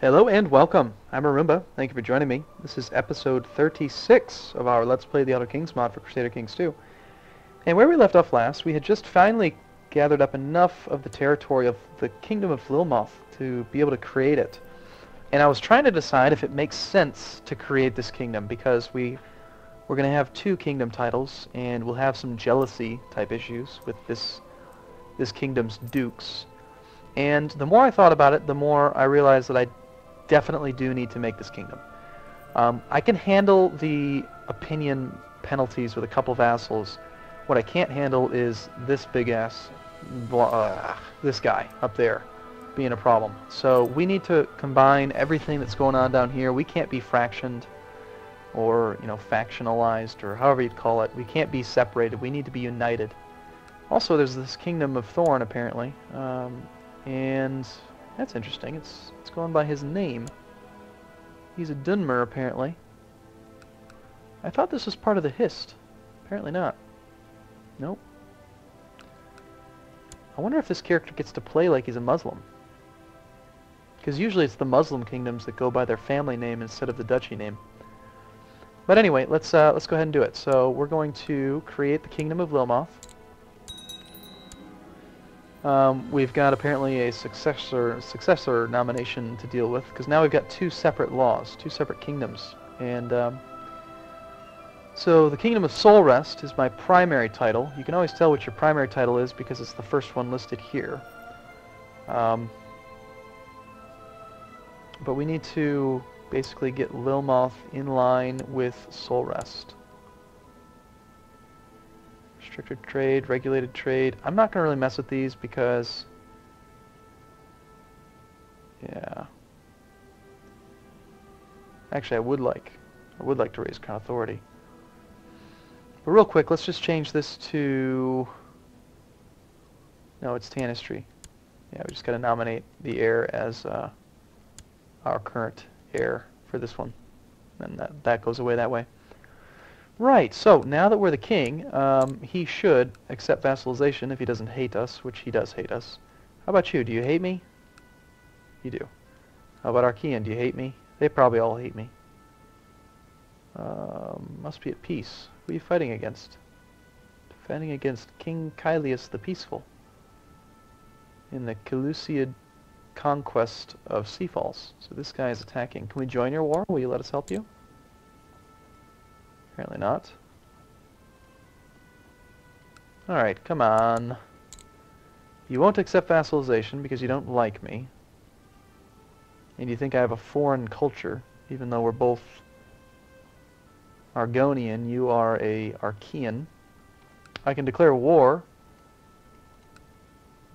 Hello and welcome. I'm Arumba. Thank you for joining me. This is episode 36 of our Let's Play the Elder Kings mod for Crusader Kings 2. And where we left off last, we had just finally gathered up enough of the territory of the Kingdom of Lilmoth to be able to create it. And I was trying to decide if it makes sense to create this kingdom because we we're going to have two kingdom titles and we'll have some jealousy type issues with this this kingdom's dukes. And the more I thought about it, the more I realized that I definitely do need to make this kingdom. Um, I can handle the opinion penalties with a couple vassals. What I can't handle is this big ass, uh, this guy up there being a problem. So we need to combine everything that's going on down here. We can't be fractioned or, you know, factionalized or however you'd call it. We can't be separated. We need to be united. Also, there's this kingdom of Thorn, apparently. Um, and that's interesting. It's, it's going by his name. He's a Dunmer, apparently. I thought this was part of the Hist. Apparently not. Nope. I wonder if this character gets to play like he's a Muslim. Because usually it's the Muslim kingdoms that go by their family name instead of the duchy name. But anyway, let's uh, let's go ahead and do it. So we're going to create the Kingdom of Lilmoth. Um, we've got apparently a successor successor nomination to deal with because now we've got two separate laws, two separate kingdoms, and um, so the Kingdom of Soulrest is my primary title. You can always tell what your primary title is because it's the first one listed here. Um, but we need to basically get Lilmoth in line with Soulrest. Restricted trade, regulated trade. I'm not going to really mess with these because... Yeah. Actually, I would like. I would like to raise crown authority. But real quick, let's just change this to... No, it's Tanistry. Yeah, we just got to nominate the heir as uh, our current heir for this one. And that, that goes away that way. Right, so now that we're the king, um, he should accept vassalization if he doesn't hate us, which he does hate us. How about you? Do you hate me? You do. How about Archaean? Do you hate me? They probably all hate me. Um, must be at peace. Who are you fighting against? Defending against King Caelius the Peaceful in the Seleucid conquest of Seafalls. So this guy is attacking. Can we join your war? Will you let us help you? Apparently not. Alright, come on. You won't accept vassalization because you don't like me. And you think I have a foreign culture, even though we're both Argonian. You are a Archean. I can declare war,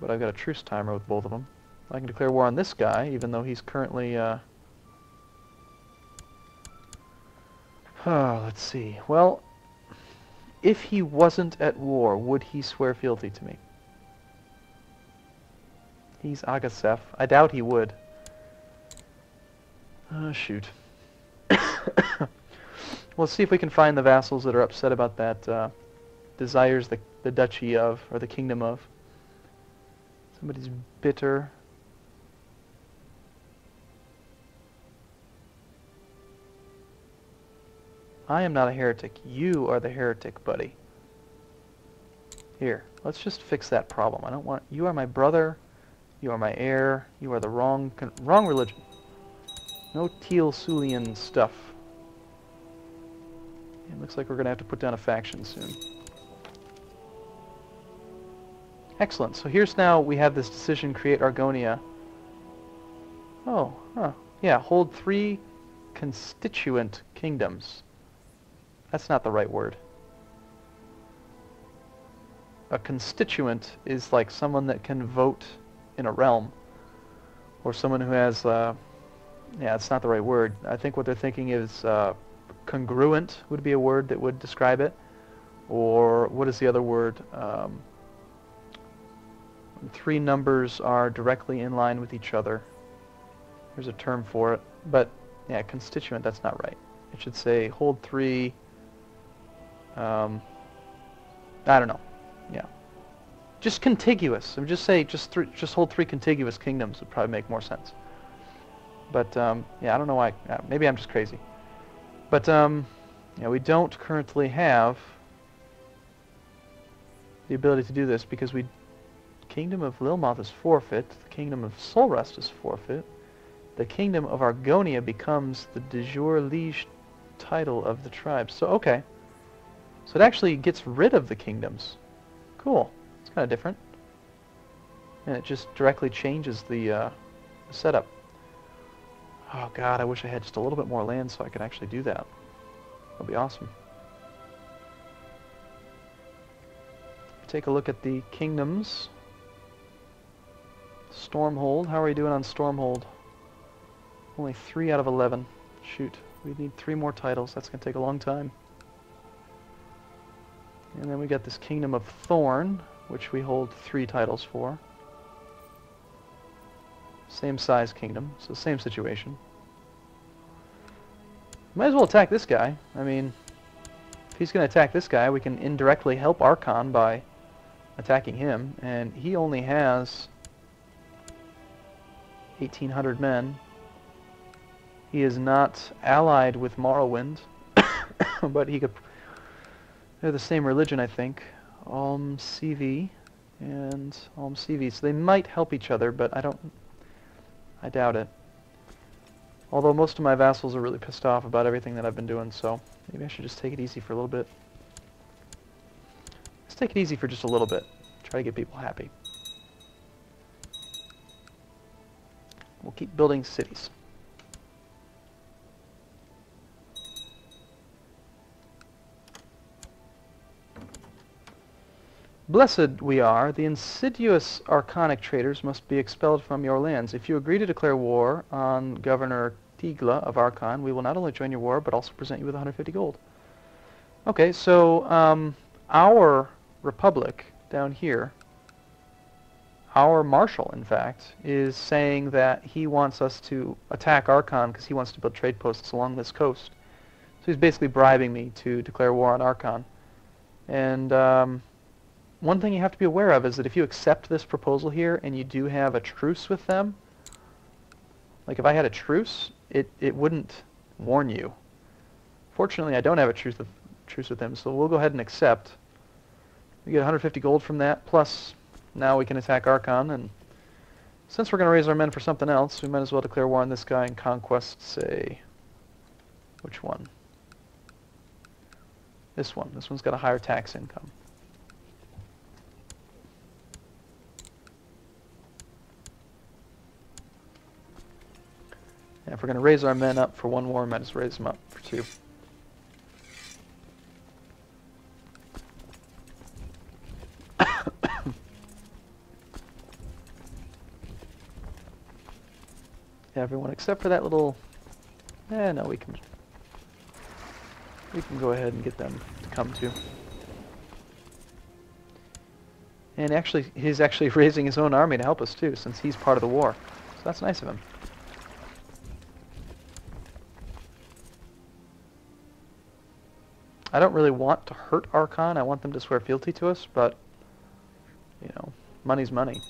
but I've got a truce timer with both of them. I can declare war on this guy, even though he's currently, uh... Oh, let's see. Well, if he wasn't at war, would he swear fealty to me? He's Agasef. I doubt he would. Oh, shoot. Let's see if we can find the vassals that are upset about that. Uh, desires the, the duchy of, or the kingdom of. Somebody's bitter. I am not a heretic. You are the heretic, buddy. Here, let's just fix that problem. I don't want... You are my brother. You are my heir. You are the wrong wrong religion. No Teal Sulian stuff. It looks like we're going to have to put down a faction soon. Excellent. So here's now we have this decision, create Argonia. Oh, huh. Yeah, hold three constituent kingdoms. That's not the right word. A constituent is like someone that can vote in a realm. Or someone who has, uh, yeah, it's not the right word. I think what they're thinking is uh, congruent would be a word that would describe it. Or what is the other word? Um, three numbers are directly in line with each other. There's a term for it. But, yeah, constituent, that's not right. It should say hold three um, I don't know. Yeah. Just contiguous. I would just say just just hold three contiguous kingdoms would probably make more sense. But um, yeah, I don't know why. Uh, maybe I'm just crazy. But um, yeah, we don't currently have the ability to do this because we Kingdom of Lilmoth is forfeit. The Kingdom of Soulrest is forfeit. The Kingdom of Argonia becomes the de jure liege title of the tribe. So okay, so it actually gets rid of the kingdoms. Cool. It's kind of different. And it just directly changes the, uh, the setup. Oh god, I wish I had just a little bit more land so I could actually do that. That'd be awesome. Take a look at the kingdoms. Stormhold. How are we doing on Stormhold? Only 3 out of 11. Shoot. We need 3 more titles. That's going to take a long time. And then we got this Kingdom of Thorn, which we hold 3 titles for. Same size kingdom, so same situation. Might as well attack this guy. I mean, if he's going to attack this guy, we can indirectly help Archon by attacking him. And he only has 1,800 men. He is not allied with Morrowind, but he could... They're the same religion, I think. Almsivi and Almsivi. So they might help each other, but I don't... I doubt it. Although most of my vassals are really pissed off about everything that I've been doing, so maybe I should just take it easy for a little bit. Let's take it easy for just a little bit. Try to get people happy. We'll keep building cities. Blessed we are, the insidious archonic traitors must be expelled from your lands. If you agree to declare war on Governor Tigla of Archon, we will not only join your war, but also present you with 150 gold. Okay, so um, our republic down here, our marshal, in fact, is saying that he wants us to attack Archon because he wants to build trade posts along this coast. So he's basically bribing me to declare war on Archon. And... Um, one thing you have to be aware of is that if you accept this proposal here and you do have a truce with them, like if I had a truce, it, it wouldn't warn you. Fortunately, I don't have a truce with, truce with them, so we'll go ahead and accept. We get 150 gold from that, plus now we can attack Archon, and since we're going to raise our men for something else, we might as well declare war on this guy and conquest, say, which one? This one. This one's got a higher tax income. And if we're going to raise our men up for one war, we might as well raise them up for two. everyone except for that little... Eh, no, we can... We can go ahead and get them to come too. And actually, he's actually raising his own army to help us too, since he's part of the war. So that's nice of him. I don't really want to hurt Archon. I want them to swear fealty to us, but, you know, money's money.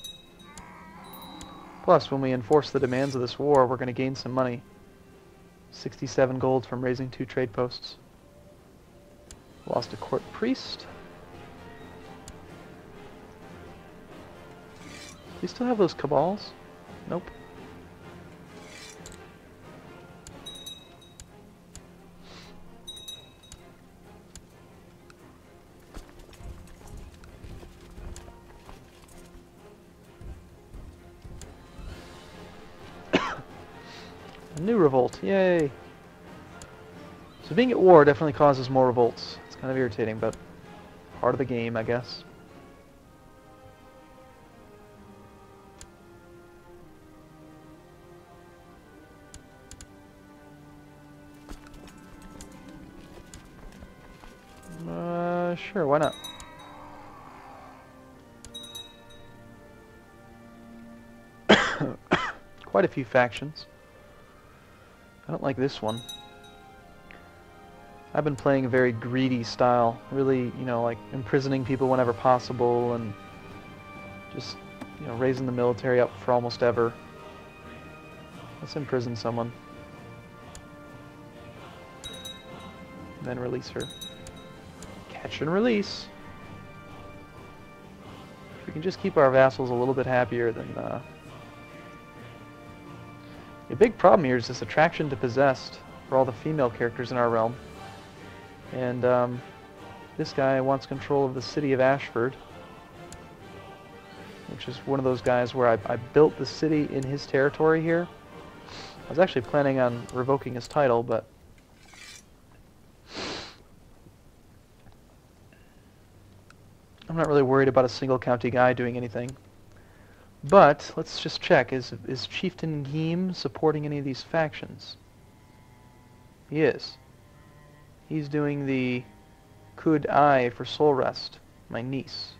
Plus, when we enforce the demands of this war, we're going to gain some money. 67 gold from raising two trade posts. Lost a court priest. Do you still have those cabals? Nope. New revolt. Yay! So being at war definitely causes more revolts. It's kind of irritating, but part of the game, I guess. Uh, sure, why not? Quite a few factions. I don't like this one. I've been playing a very greedy style, really, you know, like imprisoning people whenever possible and just, you know, raising the military up for almost ever. Let's imprison someone. then release her. Catch and release. If we can just keep our vassals a little bit happier, then... Uh... The big problem here is this attraction to possessed for all the female characters in our realm. And um, this guy wants control of the city of Ashford, which is one of those guys where I, I built the city in his territory here. I was actually planning on revoking his title, but I'm not really worried about a single county guy doing anything. But, let's just check. Is, is Chieftain Geem supporting any of these factions? He is. He's doing the Could I for Soulrest, my niece.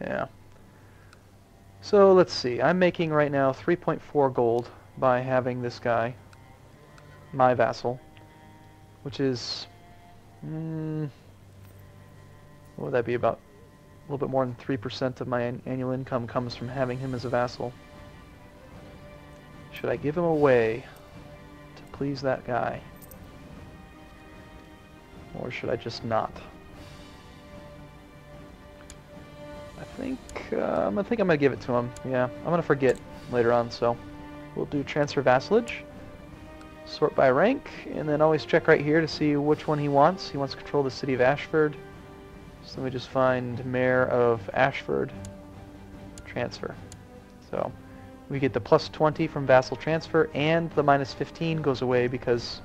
Yeah. So, let's see. I'm making right now 3.4 gold by having this guy, my vassal, which is Mm, what would that be? About little bit more than 3% of my annual income comes from having him as a vassal. Should I give him away to please that guy? Or should I just not? I think, um, I think I'm to give it to him. Yeah, I'm going to forget later on, so we'll do transfer vassalage sort by rank, and then always check right here to see which one he wants. He wants to control the city of Ashford. So let me just find Mayor of Ashford, transfer. So we get the plus 20 from vassal transfer, and the minus 15 goes away because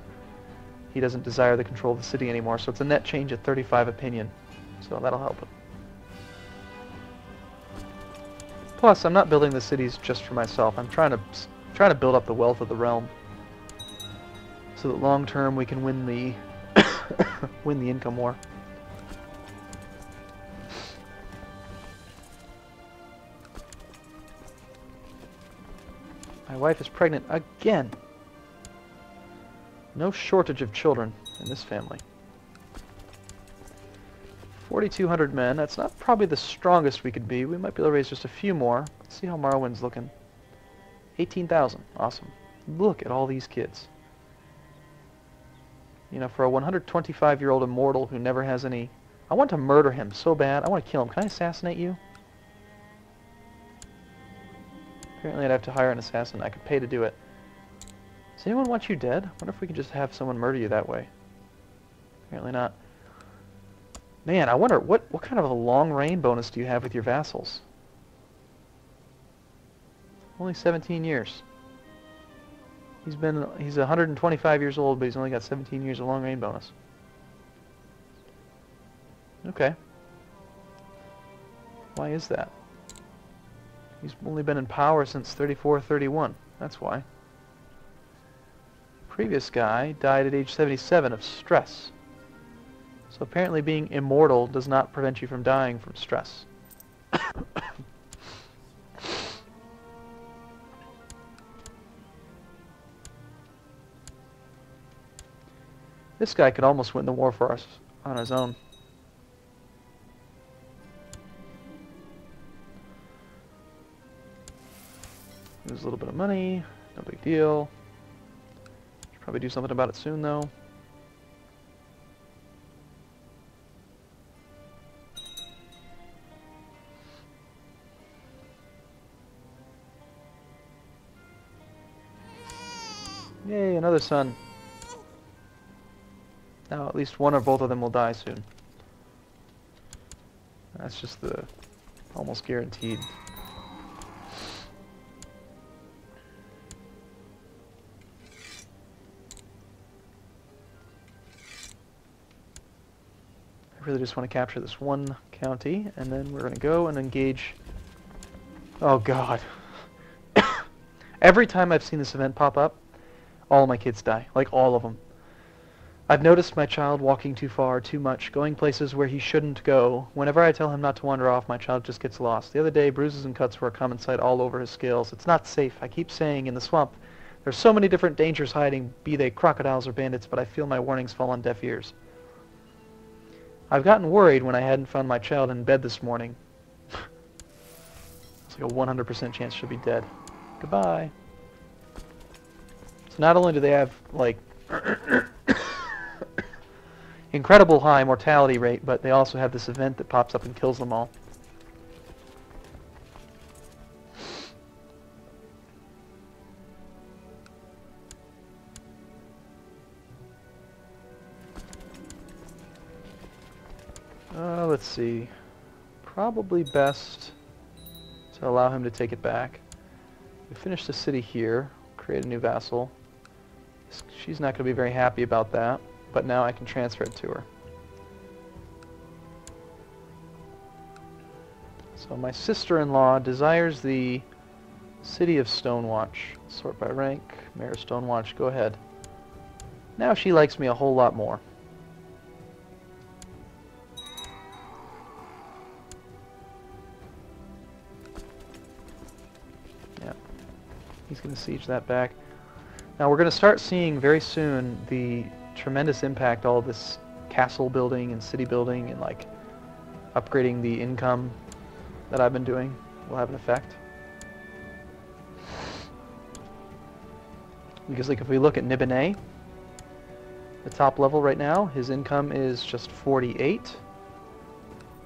he doesn't desire the control of the city anymore. So it's a net change of 35 opinion. So that'll help. Plus, I'm not building the cities just for myself. I'm trying to trying to build up the wealth of the realm so that long term we can win the win the income war. My wife is pregnant again. No shortage of children in this family. 4,200 men. That's not probably the strongest we could be. We might be able to raise just a few more. Let's see how Morrowind's looking. 18,000. Awesome. Look at all these kids. You know, for a 125-year-old immortal who never has any... I want to murder him so bad. I want to kill him. Can I assassinate you? Apparently I'd have to hire an assassin. I could pay to do it. Does anyone want you dead? I wonder if we could just have someone murder you that way. Apparently not. Man, I wonder, what, what kind of a long reign bonus do you have with your vassals? Only 17 years. He's been he's 125 years old, but he's only got 17 years of long reign bonus. Okay. Why is that? He's only been in power since 34-31. That's why. Previous guy died at age 77 of stress. So apparently being immortal does not prevent you from dying from stress. This guy could almost win the war for us on his own. A little bit of money, no big deal. Should probably do something about it soon though. Yay, another son. Now at least one or both of them will die soon. That's just the almost guaranteed. Really just want to capture this one county, and then we're going to go and engage... Oh god. Every time I've seen this event pop up, all my kids die. Like, all of them. I've noticed my child walking too far, too much, going places where he shouldn't go. Whenever I tell him not to wander off, my child just gets lost. The other day, bruises and cuts were a common sight all over his scales. It's not safe. I keep saying in the swamp, there's so many different dangers hiding, be they crocodiles or bandits, but I feel my warnings fall on deaf ears. I've gotten worried when I hadn't found my child in bed this morning. It's like a 100% chance she'll be dead. Goodbye. So not only do they have, like, incredible high mortality rate, but they also have this event that pops up and kills them all. Let's see. Probably best to allow him to take it back. We finish the city here, create a new vassal. She's not going to be very happy about that, but now I can transfer it to her. So my sister-in-law desires the city of Stonewatch. Sort by rank. Mayor Stonewatch, go ahead. Now she likes me a whole lot more. He's going to siege that back. Now we're going to start seeing very soon the tremendous impact all this castle building and city building and like upgrading the income that I've been doing will have an effect. Because like if we look at Nibene, the top level right now, his income is just 48.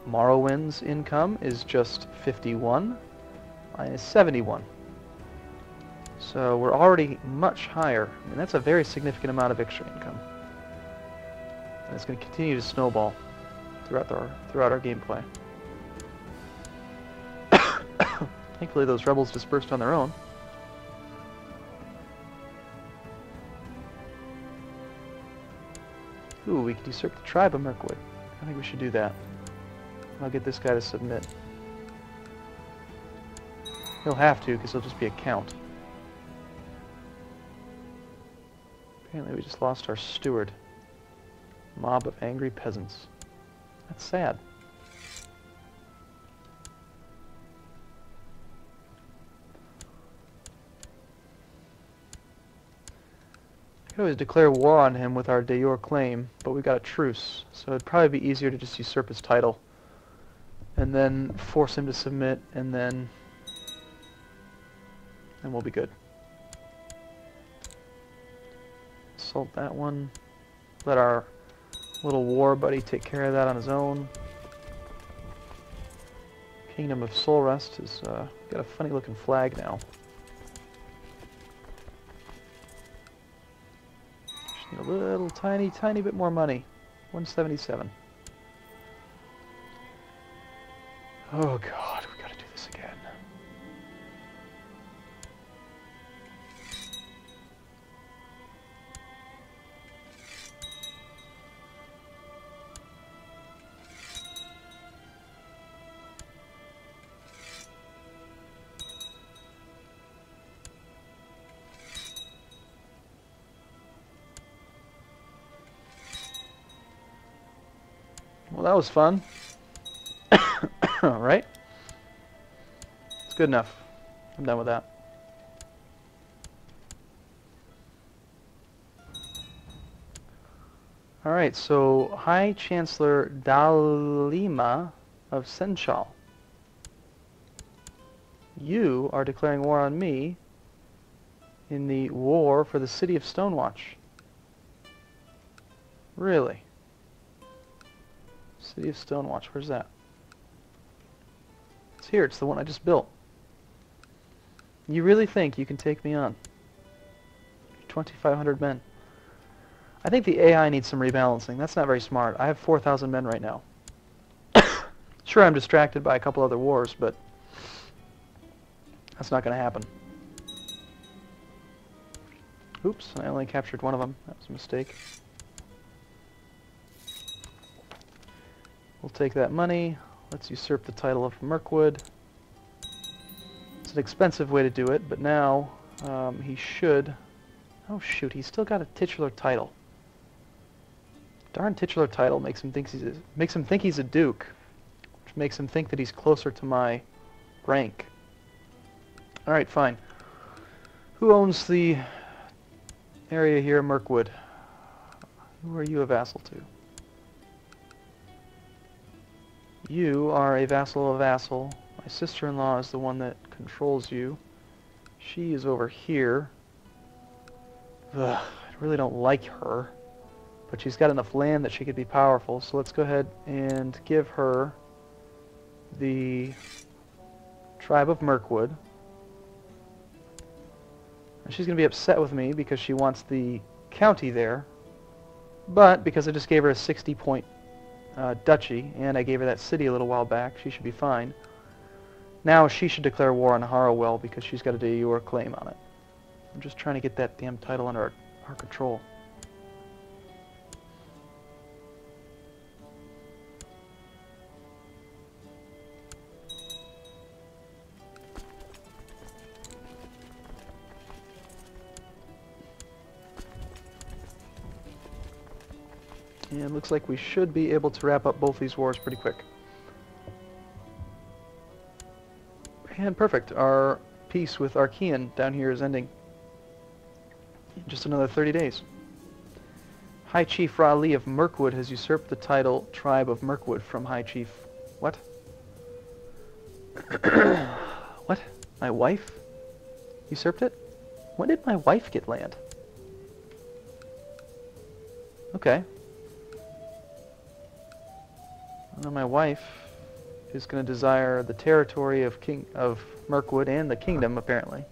Morrowind's income is just 51. Mine is 71. So we're already much higher, and that's a very significant amount of extra income. And it's going to continue to snowball throughout our throughout our gameplay. Thankfully, those rebels dispersed on their own. Ooh, we could usurp the tribe of Mirkwood. I think we should do that. I'll get this guy to submit. He'll have to, because he'll just be a count. Apparently we just lost our steward. Mob of angry peasants. That's sad. I could always declare war on him with our de jure claim, but we got a truce, so it'd probably be easier to just usurp his title. And then force him to submit, and then... and we'll be good. Assault that one. Let our little war buddy take care of that on his own. Kingdom of Soulrest has uh, got a funny looking flag now. Just need a little tiny, tiny bit more money. 177. Oh god, Well, that was fun. right? It's good enough. I'm done with that. Alright, so High Chancellor Dalima of Senchal. You are declaring war on me in the war for the city of Stonewatch. Really? City of Stonewatch, where's that? It's here, it's the one I just built. You really think you can take me on? 2,500 men. I think the AI needs some rebalancing. That's not very smart. I have 4,000 men right now. sure, I'm distracted by a couple other wars, but that's not going to happen. Oops, I only captured one of them. That was a mistake. We'll take that money. Let's usurp the title of Mirkwood. It's an expensive way to do it, but now um, he should... Oh shoot, he's still got a titular title. Darn titular title makes him think he's a, makes him think he's a duke, which makes him think that he's closer to my rank. All right, fine. Who owns the area here, Mirkwood? Who are you a vassal to? You are a vassal of a vassal My sister-in-law is the one that controls you. She is over here. Ugh, I really don't like her. But she's got enough land that she could be powerful, so let's go ahead and give her the tribe of Mirkwood. And she's going to be upset with me because she wants the county there. But because I just gave her a 60 point uh, duchy, and I gave her that city a little while back, she should be fine. Now she should declare war on Harrowell because she's got a de jure claim on it. I'm just trying to get that damn title under our, our control. And looks like we should be able to wrap up both these wars pretty quick. And perfect. Our peace with Archean down here is ending. In just another 30 days. High Chief Raleigh of Mirkwood has usurped the title Tribe of Mirkwood from High Chief... What? what? My wife? Usurped it? When did my wife get land? Okay. Well, my wife is going to desire the territory of King of Mirkwood and the kingdom, apparently.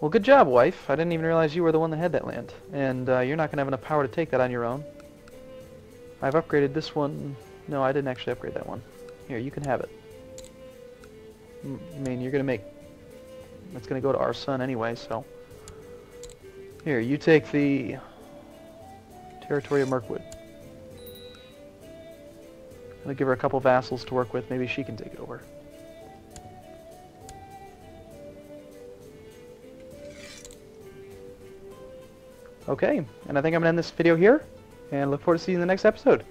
Well, good job, wife. I didn't even realize you were the one that had that land. And uh, you're not going to have enough power to take that on your own. I've upgraded this one. No, I didn't actually upgrade that one. Here, you can have it. I mean, you're going to make... It's going to go to our son anyway, so... Here, you take the territory of Mirkwood. I'm to give her a couple vassals to work with. Maybe she can take it over. Okay, and I think I'm to end this video here, and look forward to seeing you in the next episode.